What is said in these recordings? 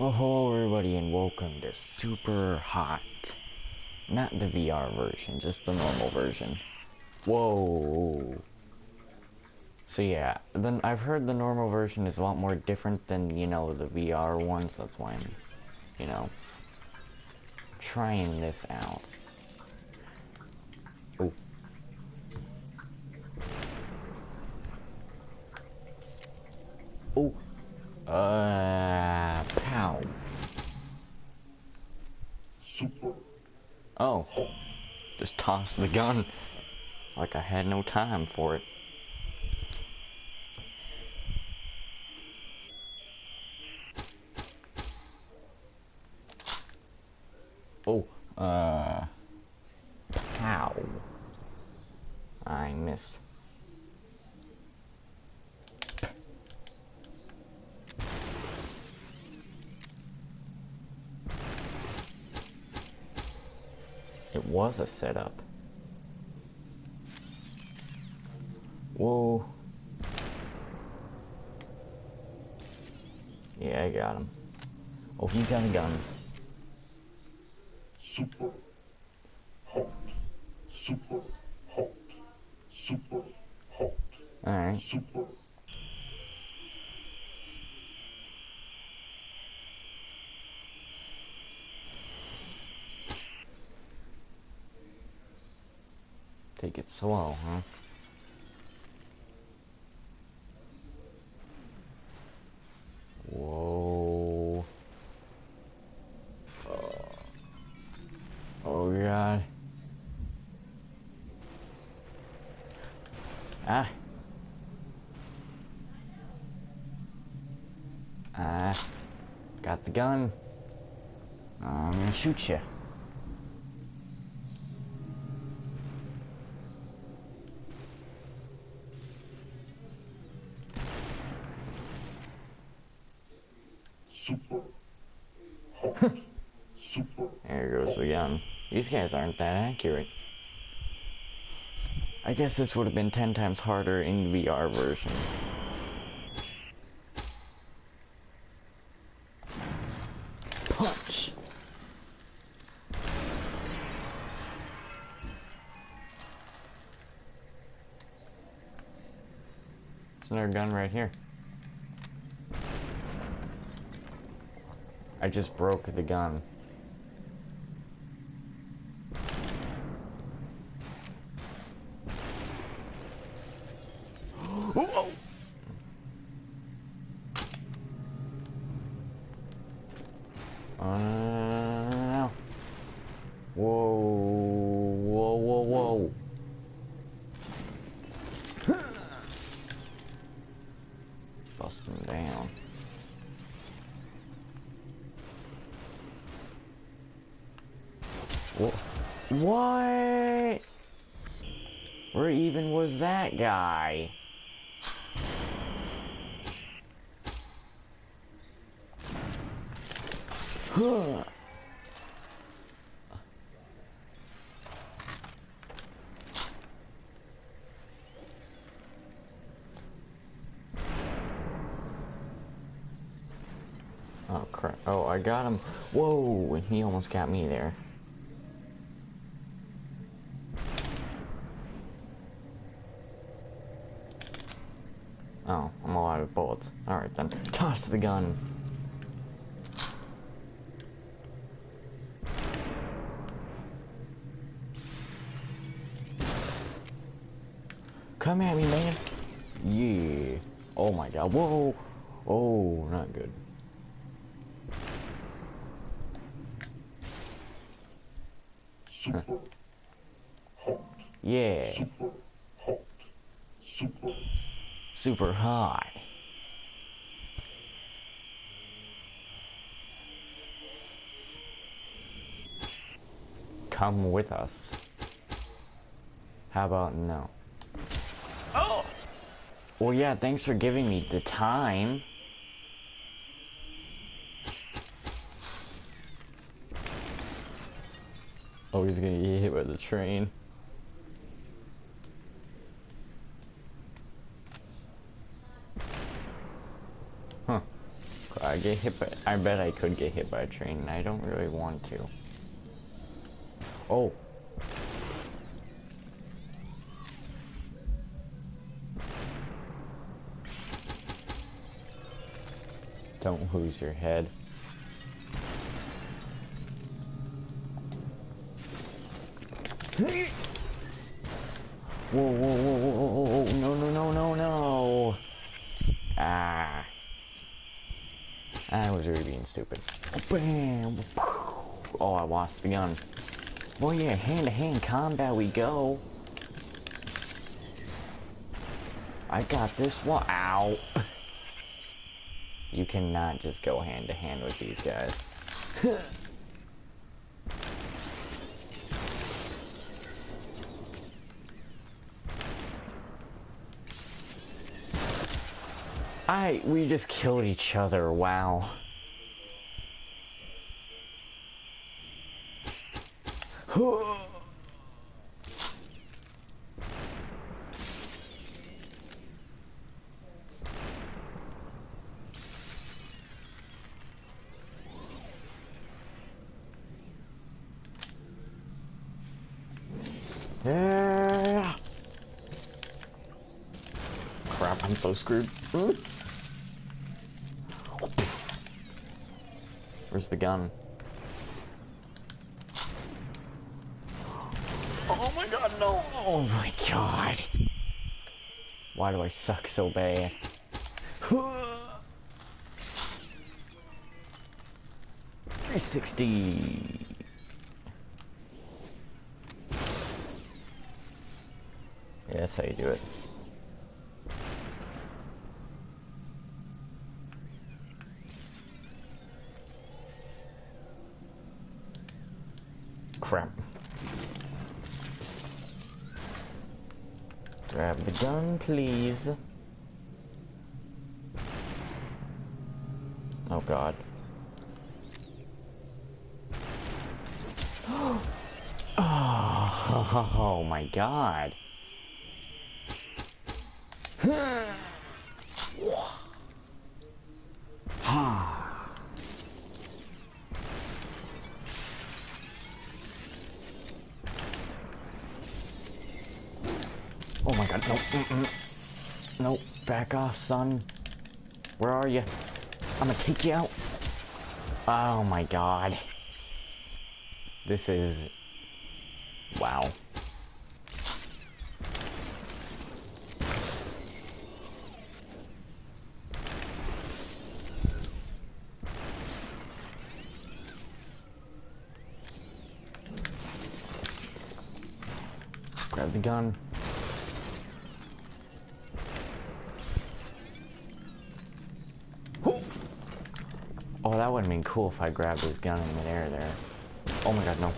Well, hello everybody and welcome to Super Hot. Not the VR version, just the normal version. Whoa. So yeah, then I've heard the normal version is a lot more different than, you know, the VR ones. That's why I'm, you know, trying this out. Oh. Oh. Uh, pow. Super. Oh. Just toss the gun. Like I had no time for it. Oh, uh, pow. I missed. Was a setup. Whoa. Yeah, I got him. Oh, he's got a gun. Super. Hot. Super. Hot. Super. Hot. Alright. Super. It huh? Whoa. Oh, oh god. Ah. Ah. Got the gun. I'm gonna shoot you. Super. Hot. Super. There goes the gun. These guys aren't that accurate. I guess this would have been 10 times harder in VR version. Punch! There's another gun right here. I just broke the gun. Oh crap. Oh, I got him. Whoa, he almost got me there. Oh, I'm all out of bullets. Alright then. Toss the gun. Come at me, man. Yeah. Oh my god. Whoa. Oh, not good. Super. Hot. Yeah. Super. Hot. Super. Super hot. Come with us. How about no? Oh! Well, yeah, thanks for giving me the time. Oh, he's gonna get hit by the train. Huh. I get hit by. I bet I could get hit by a train, and I don't really want to. Oh. Don't lose your head. Whoa, whoa, whoa, whoa, whoa, whoa, no, no, no, no, no. Ah. I was really being stupid. Bam. Oh, I lost the gun. Well, yeah, hand-to-hand combat we go. I got this one. Ow. You cannot just go hand-to-hand -hand with these guys. I, we just killed each other, wow. Yeah. Crap, I'm so screwed. Where's the gun? Oh my god, no! Oh my god! Why do I suck so bad? 360! Yeah, that's how you do it. Crap. Grab please. Oh god. oh, oh. Oh my god, no. Mm -mm. Nope, back off, son. Where are you? I'm gonna take you out. Oh my god. This is... Wow. Grab the gun. Oh, that would have been cool if I grabbed his gun in midair there. Oh my god, no.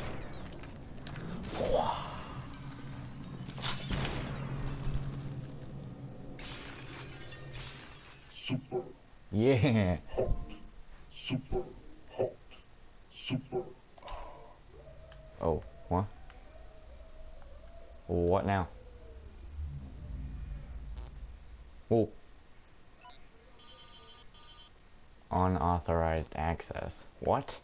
What?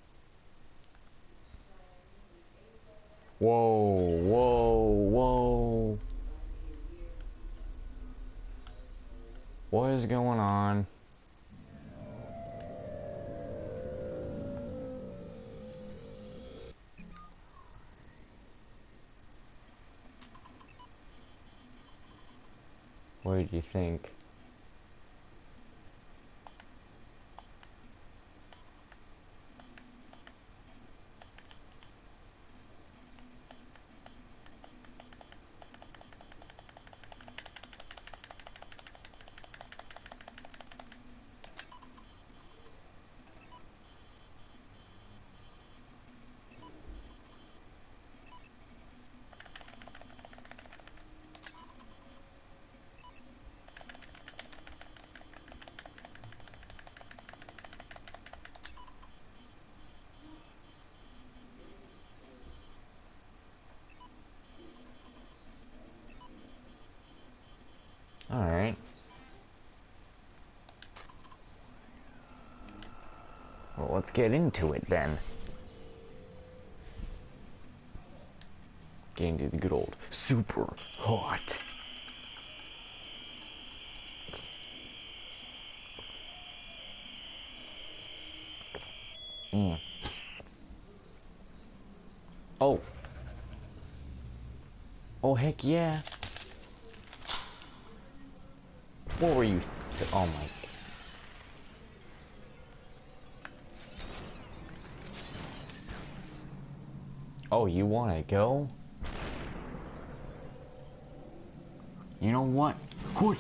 Whoa, whoa, whoa. What is going on? What did you think? Alright. Well, let's get into it then. Get into the good old super hot. Mm. Oh. Oh, heck yeah. What were you? oh my. Oh, you want to go? You know what?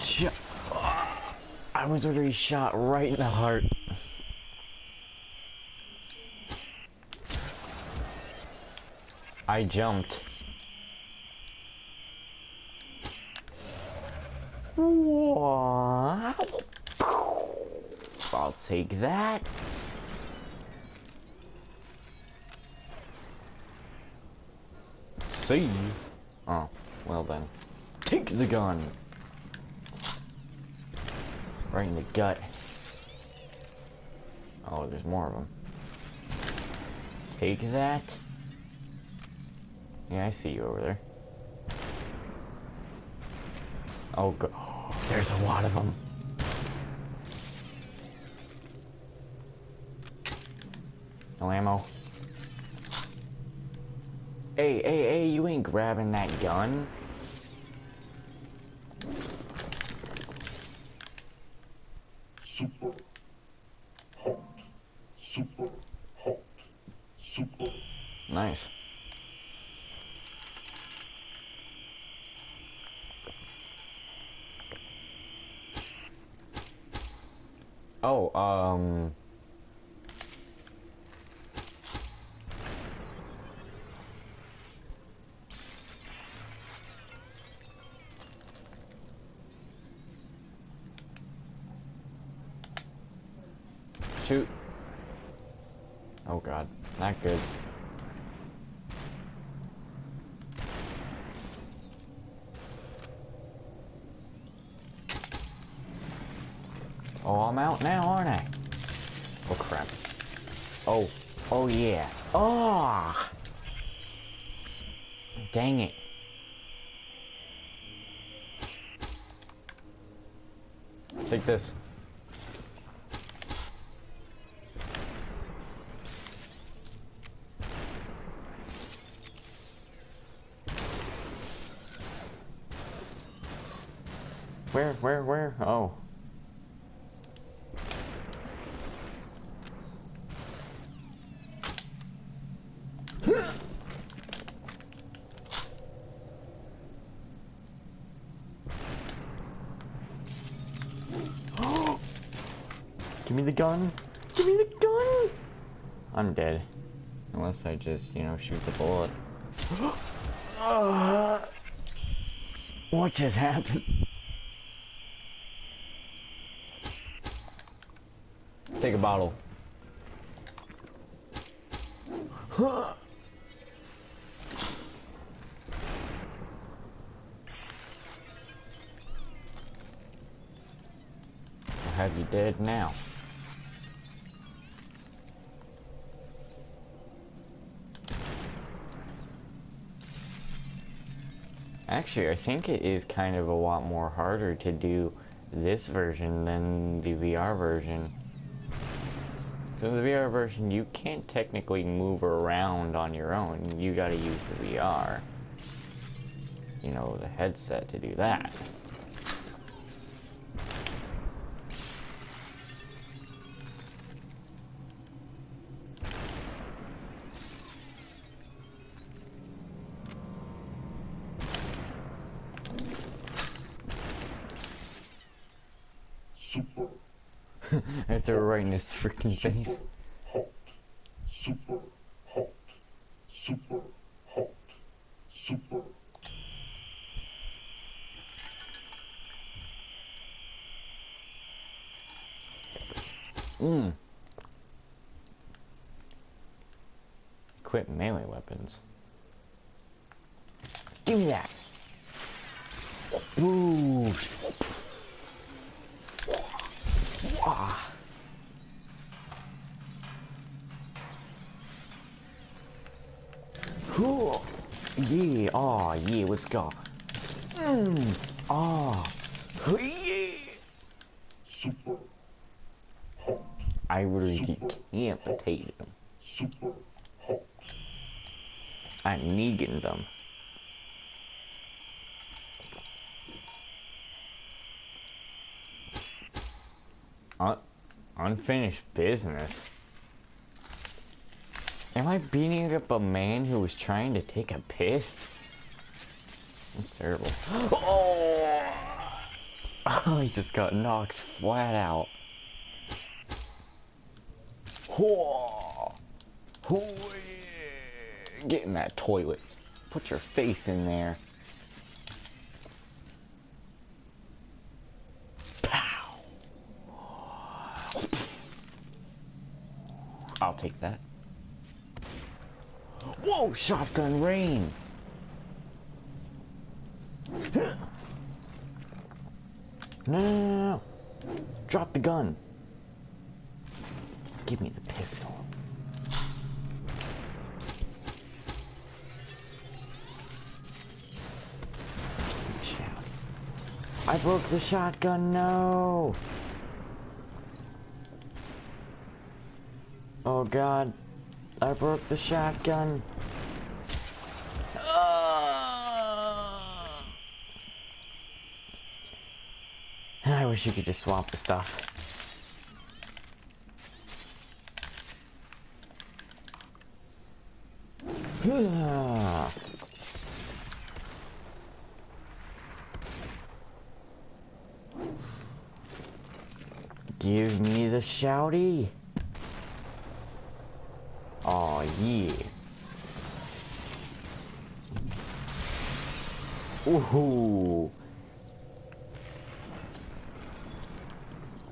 Shot? I was already shot right in the heart. I jumped. Take that. See? Oh, well then. Take the gun. Right in the gut. Oh, there's more of them. Take that. Yeah, I see you over there. Oh, go there's a lot of them. No ammo. Hey, hey, hey, you ain't grabbing that gun. super hot, super hot, super Nice. Oh, um... Shoot. Oh god, not good. Oh, I'm out now, aren't I? Oh crap. Oh, oh yeah. Oh! Dang it. Take this. Where, where, where? Oh. Give me the gun. Give me the gun. I'm dead. Unless I just, you know, shoot the bullet. Uh, what just happened? Take a bottle. I'll have you dead now. Actually, I think it is kind of a lot more harder to do this version than the VR version. So the VR version, you can't technically move around on your own. You gotta use the VR. You know, the headset to do that. I threw it right in his freaking face. hot, super hot, super hot, super Mmm. Equip melee weapons. Give me that. Ooh. Ah. Wow. Cool. Yeah. Oh, yeah. Let's go. Mm. Oh. Yeah. Super. I really Super can't hot. potato. Super hot. I need getting them. Un unfinished business. Am I beating up a man who was trying to take a piss? That's terrible. Oh! he just got knocked flat out. Yeah. Get in that toilet. Put your face in there. Take that. Whoa, shotgun rain! No, no, no, no. Drop the gun. Give me the pistol. I broke the shotgun, no! Oh god, I broke the shotgun. I wish you could just swap the stuff. Give me the shouty. Oh yeah. Ooh.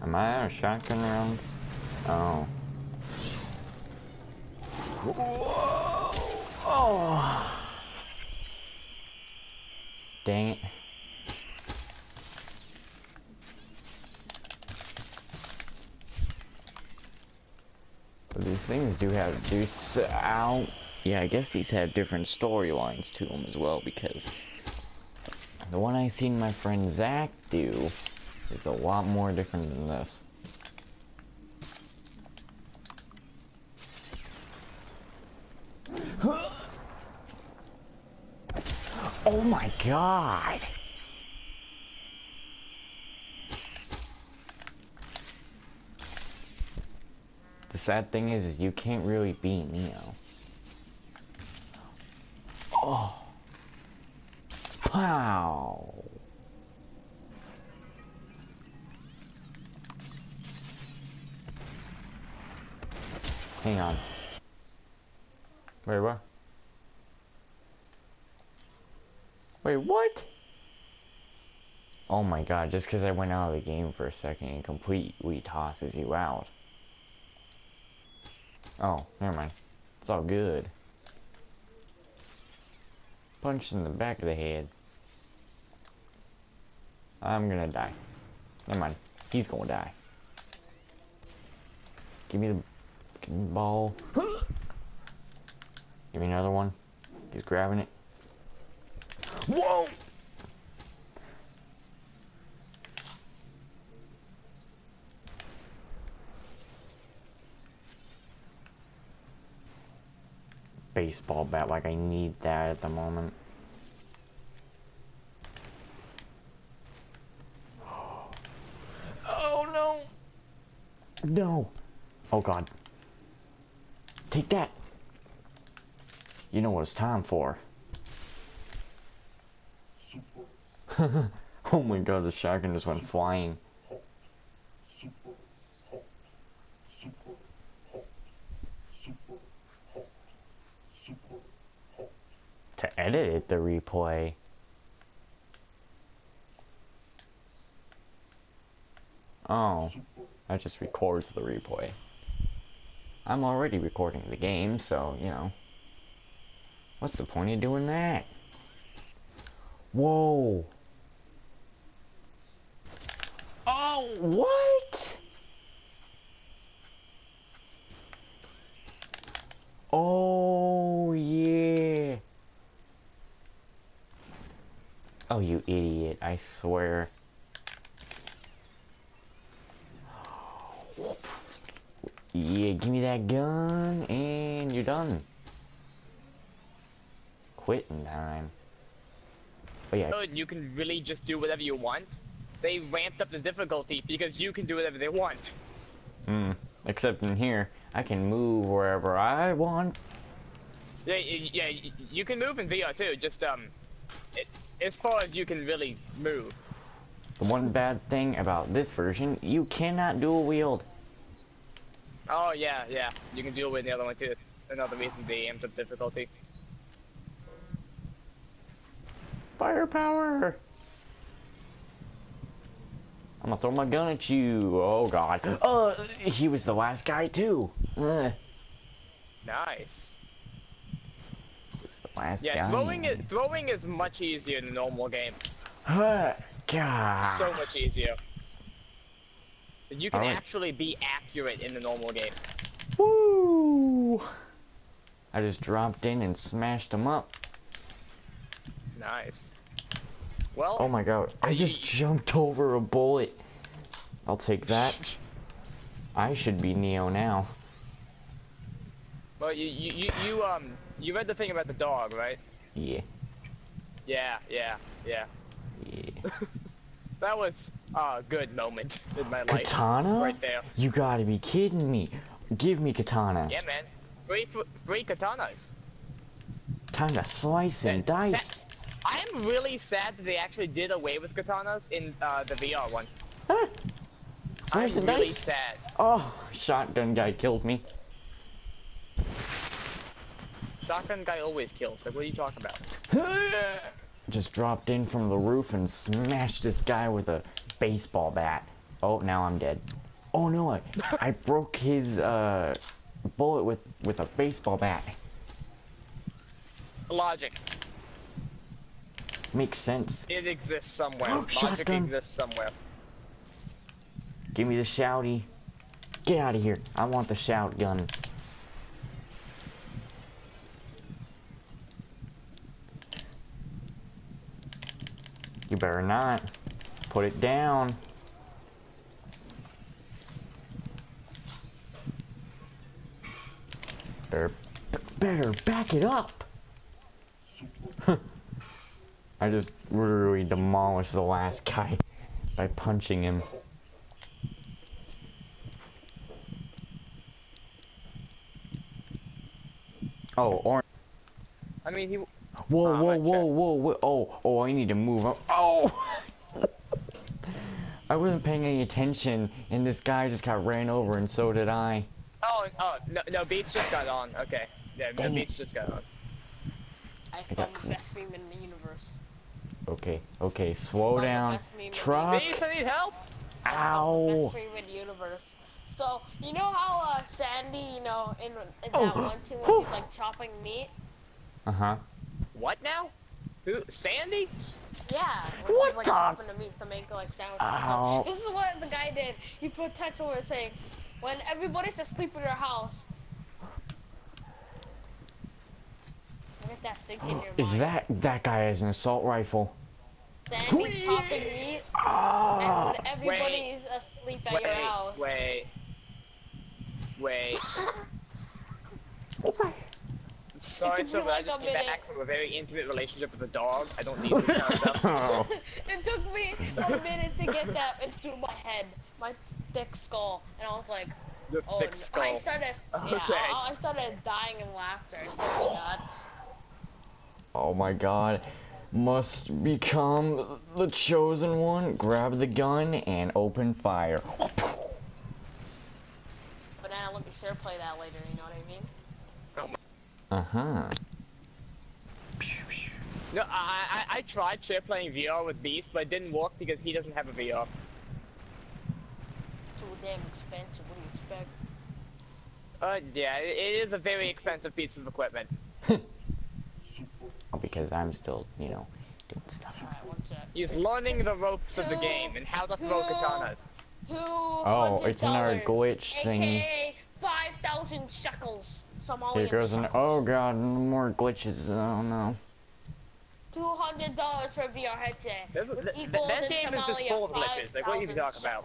Am I out of shotgun rounds? Oh. Whoa. Oh. Dang it. Things do have do out. Yeah, I guess these have different storylines to them as well because the one I seen my friend Zach do is a lot more different than this. Oh my god! Sad thing is, is you can't really beat Neo. Oh. Wow. Hang on. Wait, what? Wait, what? Oh my god, just because I went out of the game for a second and completely tosses you out. Oh, never mind. It's all good. Punch in the back of the head. I'm gonna die. Never mind. He's gonna die. Give me the, ball. give me another one. He's grabbing it. Whoa! Baseball bat, like I need that at the moment. Oh no! No! Oh god. Take that! You know what it's time for. oh my god, the shotgun just went flying. hot, super hot, super hot, super hot, super hot, To edit it, the replay. Oh, that just records the replay. I'm already recording the game, so, you know. What's the point of doing that? Whoa! Oh, what? Oh, yeah. Oh, you idiot, I swear. Yeah, give me that gun, and you're done. Quitting time. Oh yeah, Good, you can really just do whatever you want. They ramped up the difficulty because you can do whatever they want. hmm. Except in here, I can move wherever I want. Yeah, yeah, you can move in VR too. Just um, it, as far as you can really move. The one bad thing about this version, you cannot dual wield. Oh yeah, yeah. You can deal with the other one too. It's another reason they amped up difficulty. Firepower! I'm gonna throw my gun at you. Oh god. Uh, he was the last guy too. Uh, Nice. He was the last Yeah, guy. throwing it, throwing is much easier in the normal game. God. So much easier. You can Alright. actually be accurate in the normal game. Woo! I just dropped in and smashed him up. Nice. Well, Oh my god. I just jumped over a bullet. I'll take that. I should be Neo now. Well, you, you, you, you, um, you read the thing about the dog, right? Yeah. Yeah, yeah, yeah. Yeah. That was a good moment in my life. Katana? Right there. You gotta be kidding me. Give me katana. Yeah, man. Free, fr- free katanas. Time to slice and That's- dice. I'm really sad that they actually did away with katanas in uh, the VR one. Ah. I'm really dice. sad. Oh, shotgun guy killed me. Shotgun guy always kills. Like, what are you talking about? Just dropped in from the roof and smashed this guy with a baseball bat. Oh, now I'm dead. Oh no, I, I broke his uh, bullet with, with a baseball bat. Logic. Makes sense. It exists somewhere. Logic shotgun. exists somewhere. Give me the shouty. Get out of here. I want the shout You better not. Put it down. Better, better back it up. I just literally demolished the last guy by punching him. Oh, or I mean, he. Whoa, whoa, my whoa, whoa, whoa! Oh, oh! I need to move up. Oh! I wasn't paying any attention, and this guy just got ran over, and so did I. Oh, oh, no, no, Beats just got on. Okay. Yeah, no, Dang it. Beats just got on. I got- found the best meme in the universe. Okay, okay, slow Well, down. best meme in the Truck. Beats, I need help! I found Ow! The best meme in the universe. So you know how uh, Sandy, you know, in, in that Oh. one scene when she's like chopping meat. Uh huh. What now? Who? Sandy? Yeah, when What she's like the- chopping the meat to make like sandwiches. and This is what the guy did. He put a text over saying, "When everybody's asleep in their house." That sink in your mind. Is that that guy has an assault rifle? Sandy chopping meat, and Ah! when everybody's asleep at Wait, your house. wait. Wait. Sorry, took so me I just came minute. back from a very intimate relationship with a dog. I don't need this kind of stuff. Oh. It took me a minute to get that into my head, my thick skull, and I was like, The oh, thick no. skull. I started, yeah, I, I started dying in laughter. I swear God. Oh my god. Must become the chosen one. Grab the gun and open fire. But now let me sure play that later. You know what I mean? Uh huh. No, I, I I tried chair playing VR with Beast, but it didn't work because he doesn't have a VR. Too damn expensive. What do you expect? Uh, yeah, it, it is a very expensive piece of equipment. Because I'm still, you know, doing stuff. All right, one sec. He's learning the ropes of the game and how to throw two- katanas. Two Oh, it's another glitch thingy. AKA five thousand shekels. Somalian Here goes an. Oh god, more glitches. Oh no. two hundred dollars for a VR headset. This which th- th- equals that in game is just full of glitches. Like, what are you 5,000 talking about?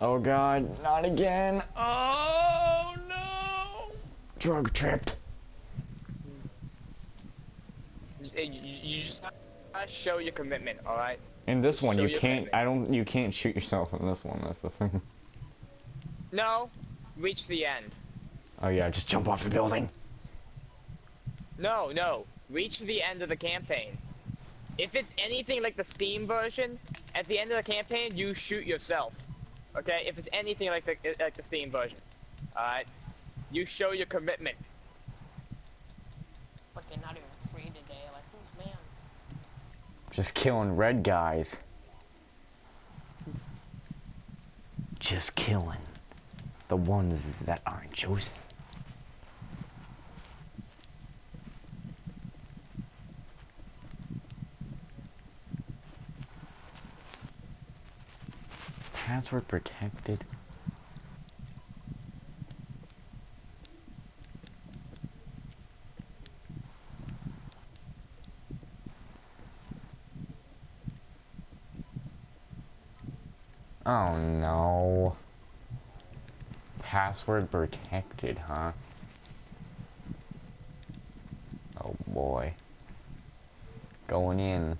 Oh god, not again. Oh no. Drug trip. You, you- you just gotta show your commitment, all right? In this one, Show you can't. commitment. I don't. You can't shoot yourself in this one. That's the thing. No, reach the end. Oh yeah, just jump off the building. No, no, reach the end of the campaign. If it's anything like the Steam version, at the end of the campaign, you shoot yourself. Okay? If it's anything like the like the Steam version, all right? You show your commitment. But they're not even free today. Like, who's man? Just killing red guys. Just killing the ones that aren't chosen. Password protected. Oh no. Password protected, huh? Oh boy. Going in.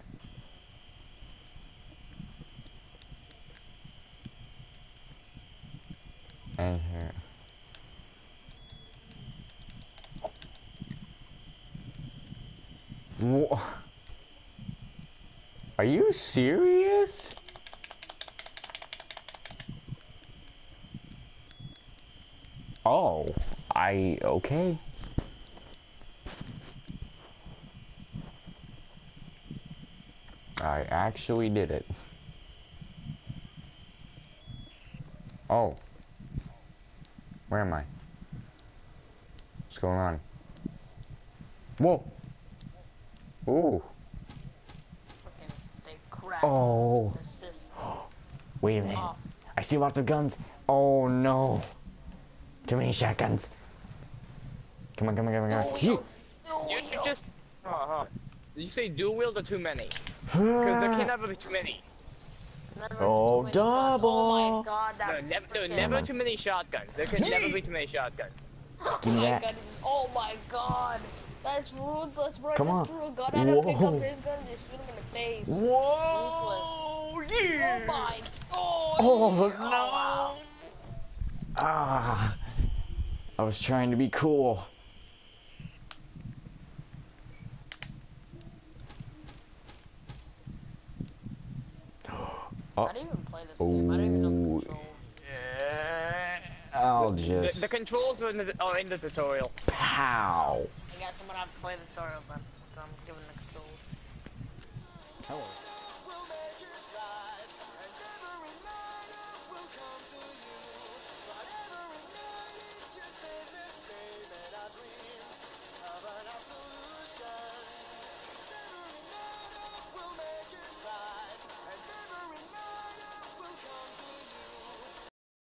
Are you serious? Oh, I okay. I actually did it. Oh. Where am I? What's going on? Whoa. Ooh. Freaking, they cracked Oh. Wait a minute. off. I see lots of guns. Oh no. Too many shotguns. Come on, come on, come on, come on. wheel. Dual You, you just. Uh-huh. Did you say dual wield or too many? Because there can never be too many. Never Oh, too many guns. Oh my god, No, that never, no, never too many shotguns. There can never be too many shotguns. Oh Give me my that. god. Oh my god. That's ruthless, bro. Come just on. threw a gun at him, pick up his gun, and just shoot him in the face. Whoa! Oh Yeah! my god. Oh wow. no! Ah! I was trying to be cool. Oh, I didn't even play this game. I don't even know the Oh. controls. Oh, I'll The, just the controls are in the, are in the tutorial. pow. I guess I'm gonna have to play the tutorial then. So I'm giving the controls. Hello.